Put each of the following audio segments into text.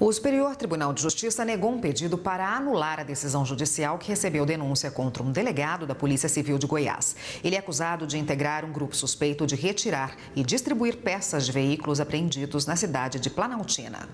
O Superior Tribunal de Justiça negou um pedido para anular a decisão judicial que recebeu denúncia contra um delegado da Polícia Civil de Goiás. Ele é acusado de integrar um grupo suspeito de retirar e distribuir peças de veículos apreendidos na cidade de Planaltina.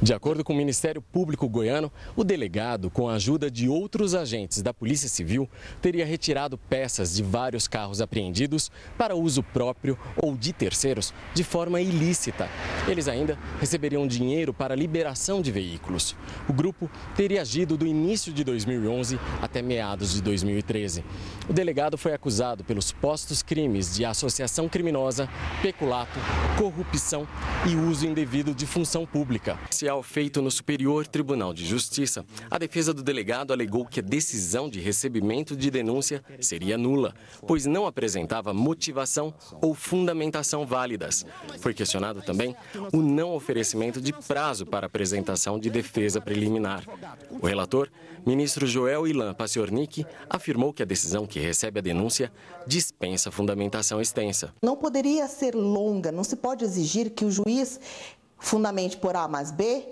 De acordo com o Ministério Público Goiano, o delegado, com a ajuda de outros agentes da Polícia Civil, teria retirado peças de vários carros apreendidos para uso próprio ou de terceiros de forma ilícita. Eles ainda receberiam dinheiro para liberação de veículos. O grupo teria agido do início de 2011 até meados de 2013. O delegado foi acusado pelos postos crimes de associação criminosa, peculato, corrupção e uso indevido de função pública feito no Superior Tribunal de Justiça, a defesa do delegado alegou que a decisão de recebimento de denúncia seria nula, pois não apresentava motivação ou fundamentação válidas. Foi questionado também o não oferecimento de prazo para apresentação de defesa preliminar. O relator, ministro Joel Ilan Paciornik, afirmou que a decisão que recebe a denúncia dispensa fundamentação extensa. Não poderia ser longa, não se pode exigir que o juiz fundamente por A mais B,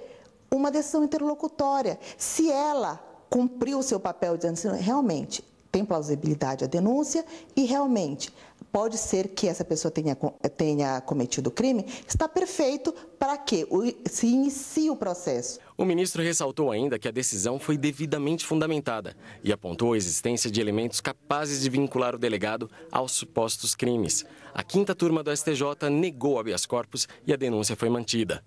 uma decisão interlocutória. Se ela cumpriu o seu papel dizendo assim, realmente tem plausibilidade a denúncia e realmente pode ser que essa pessoa tenha, tenha cometido o crime, está perfeito para que se inicie o processo. O ministro ressaltou ainda que a decisão foi devidamente fundamentada e apontou a existência de elementos capazes de vincular o delegado aos supostos crimes. A quinta turma do STJ negou habeas corpus e a denúncia foi mantida.